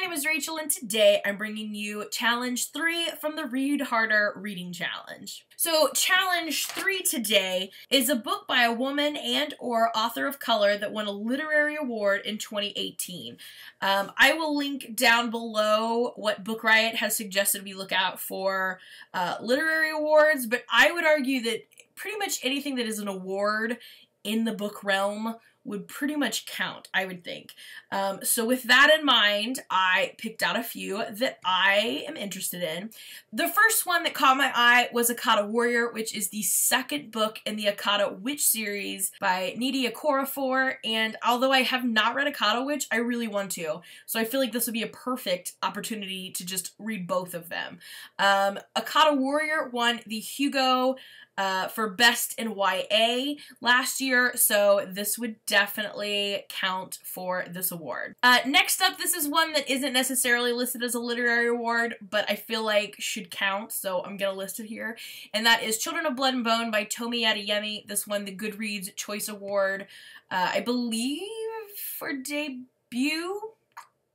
name is Rachael, and today I'm bringing you Challenge 3 from the Read Harder Reading Challenge. So, Challenge 3 today is a book by a woman and or author of color that won a literary award in 2018. Um, I will link down below what Book Riot has suggested we look out for uh, literary awards, but I would argue that pretty much anything that is an award in the book realm would pretty much count, I would think. Um, so, with that in mind, I picked out a few that I am interested in. The first one that caught my eye was Akata Warrior, which is the second book in the Akata Witch series by Nnedi Okorafor. And although I have not read Akata Witch, I really want to. So, I feel like this would be a perfect opportunity to just read both of them. Um, Akata Warrior won the Hugo uh, for Best in YA last year, so this would definitely count for this award. Uh, next up, this is one that isn't necessarily listed as a literary award, but I feel like should count, so I'm gonna list it here. And that is Children of Blood and Bone by Tomi Adeyemi. This won the Goodreads Choice Award, uh, I believe, for debut.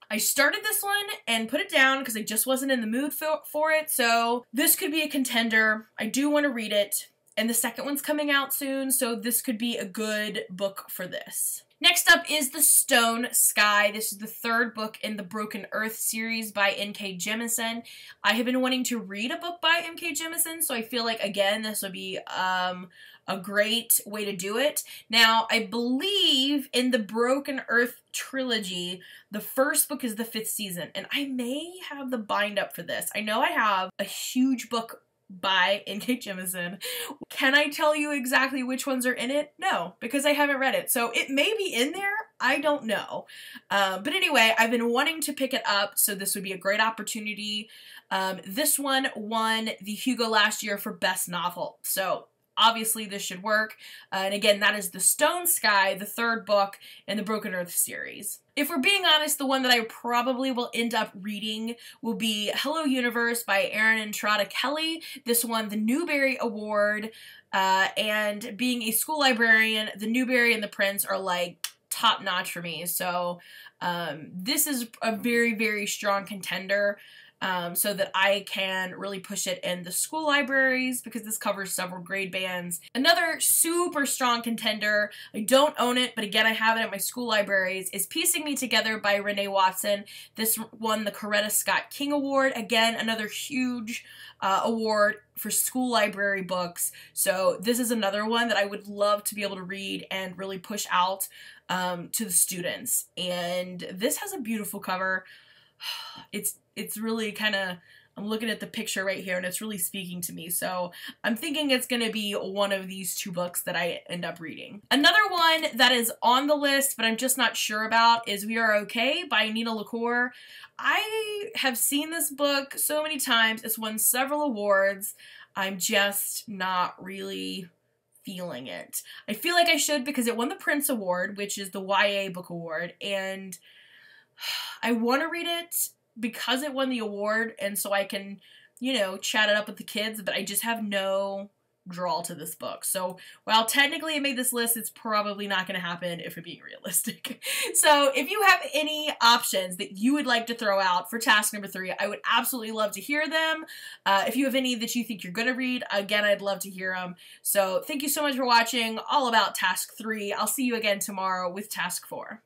I started this one and put it down because I just wasn't in the mood for, for it, so this could be a contender. I do want to read it and the second one's coming out soon, so this could be a good book for this. Next up is The Stone Sky. This is the third book in the Broken Earth series by N.K. Jemisin. I have been wanting to read a book by N.K. Jemisin, so I feel like, again, this would be um, a great way to do it. Now, I believe in the Broken Earth trilogy, the first book is the fifth season, and I may have the bind up for this. I know I have a huge book by N.K. Jemisin. Can I tell you exactly which ones are in it? No, because I haven't read it. So it may be in there. I don't know. Uh, but anyway, I've been wanting to pick it up, so this would be a great opportunity. Um, this one won the Hugo last year for Best Novel. So obviously this should work. Uh, and again, that is The Stone Sky, the third book in the Broken Earth series. If we're being honest, the one that I probably will end up reading will be Hello Universe by Erin Entrada Kelly. This won the Newbery Award. Uh, and being a school librarian, the Newbery and the Printz are like top notch for me. So um, this is a very, very strong contender um, so that I can really push it in the school libraries because this covers several grade bands. Another super strong contender, I don't own it, but again, I have it at my school libraries, is Piecing Me Together by Renee Watson. This won the Coretta Scott King Award. Again, another huge uh, award for school library books. So this is another one that I would love to be able to read and really push out um, to the students. And this has a beautiful cover. It's it's really kind of I'm looking at the picture right here and it's really speaking to me. So I'm thinking it's going to be one of these two books that I end up reading. Another one that is on the list, but I'm just not sure about is We Are Okay by Nina LaCour. I have seen this book so many times. It's won several awards. I'm just not really feeling it. I feel like I should because it won the Printz Award, which is the YA book award, and I want to read it because it won the award and so I can, you know, chat it up with the kids, but I just have no draw to this book. So while technically I made this list, it's probably not going to happen if we're being realistic. so if you have any options that you would like to throw out for task number three, I would absolutely love to hear them. Uh, if you have any that you think you're going to read, again, I'd love to hear them. So thank you so much for watching all about task three. I'll see you again tomorrow with task four.